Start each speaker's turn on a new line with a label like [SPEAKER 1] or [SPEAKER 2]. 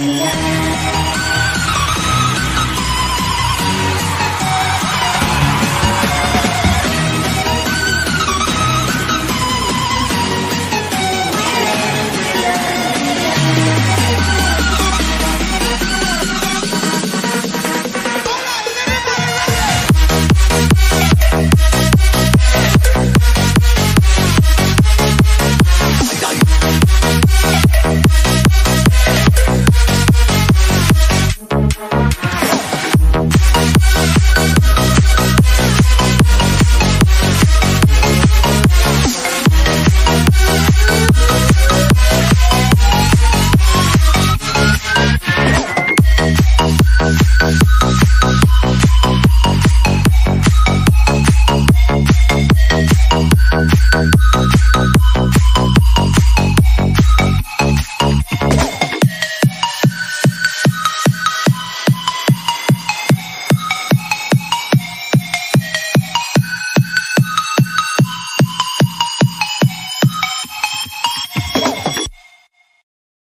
[SPEAKER 1] Yeah.